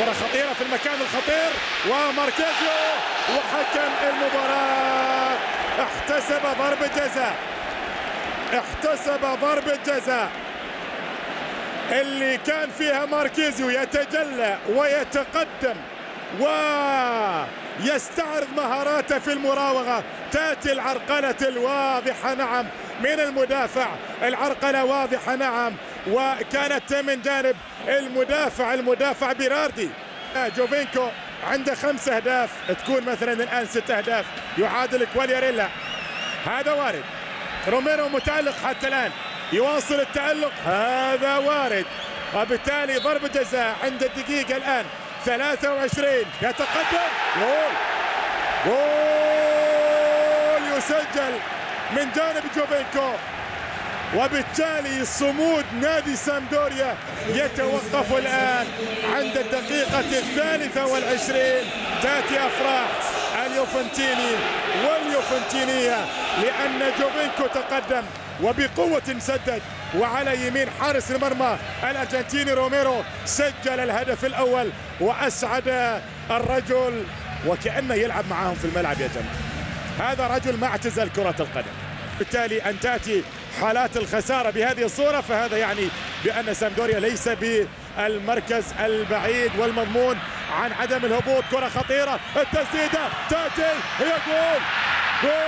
كرة خطيرة في المكان الخطير وماركيزيو وحكم المباراة. احتسب ضربة جزاء. احتسب ضربة جزاء. اللي كان فيها ماركيزيو يتجلى ويتقدم ويستعرض مهاراته في المراوغة. تأتي العرقلة الواضحة نعم من المدافع. العرقلة واضحة نعم. وكانت من جانب المدافع المدافع بيراردي. جوفينكو عنده خمس أهداف تكون مثلا الآن ست أهداف. يعادل كوالياريلا. هذا وارد. روميرو متألق حتى الآن. يواصل التألق. هذا وارد. وبالتالي ضربة جزاء عند الدقيقة الآن. 23 يتقدم. جول. جول. يسجل من جانب جوفينكو. وبالتالي صمود نادي سامبدوريا يتوقف الآن عند الدقيقة الثالثة والعشرين. تأتي أفراح اليوفنتيني واليوفنتينية لأن جوفينكو تقدم وبقوة سدد وعلى يمين حارس المرمى الأرجنتيني روميرو سجل الهدف الأول وأسعد الرجل وكأنه يلعب معاهم في الملعب يا جماعة. هذا رجل ما اعتزل كرة القدم. بالتالي أن تأتي حالات الخسارة بهذه الصورة فهذا يعني بأن سامدوريا ليس بالمركز البعيد والمضمون عن عدم الهبوط. كرة خطيرة التسديدة تأتي هي جول! جول!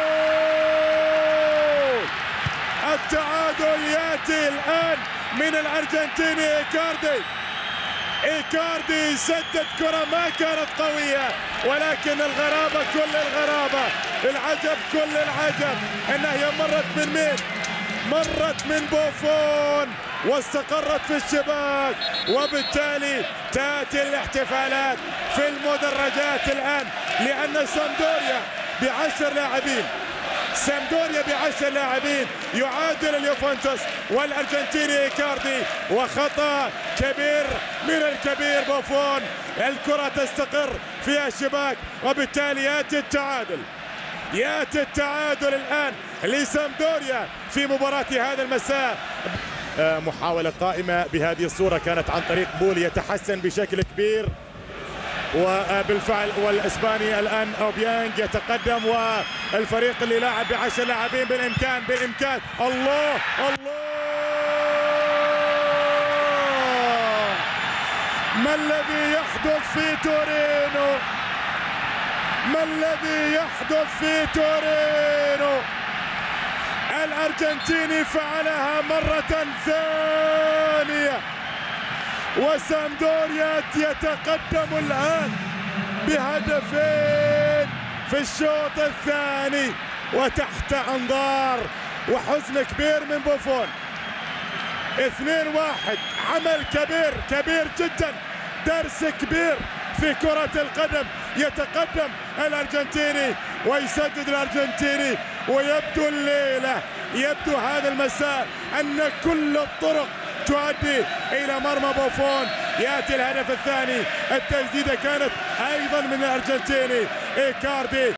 التعادل يأتي الآن من الأرجنتيني إيكاردي. إيكاردي سدد كرة ما كانت قوية ولكن الغرابة كل الغرابة العجب كل العجب إنها هي مرت من مين مرت من بوفون واستقرت في الشباك. وبالتالي تأتي الاحتفالات في المدرجات الآن لأن سامدوريا بعشر لاعبين سامدوريا بعشر لاعبين يعادل اليوفنتوس والأرجنتيني إيكاردي. وخطأ كبير من الكبير بوفون. الكرة تستقر في الشباك وبالتالي يأتي التعادل. يأتي التعادل الآن لسامبدوريا في مباراة هذا المساء. محاولة قائمة بهذه الصورة كانت عن طريق بولي يتحسن بشكل كبير. وبالفعل والإسباني الآن أوبيانج يتقدم والفريق اللي لاعب بعشر لاعبين بالإمكان بالإمكان. الله الله! ما الذي يحدث في تورينو؟ ما الذي يحدث في تورينو؟ الأرجنتيني فعلها مرة ثانية. وسامدوريا يتقدم الآن بهدفين في الشوط الثاني وتحت أنظار وحزن كبير من بوفون. اثنين واحد عمل كبير كبير جدا درس كبير في كرة القدم يتقدم الأرجنتيني ويسدد الأرجنتيني ويبدو الليلة يبدو هذا المساء أن كل الطرق تؤدي إلى مرمى بوفون. يأتي الهدف الثاني. التسديدة كانت أيضا من الأرجنتيني إيكاردي.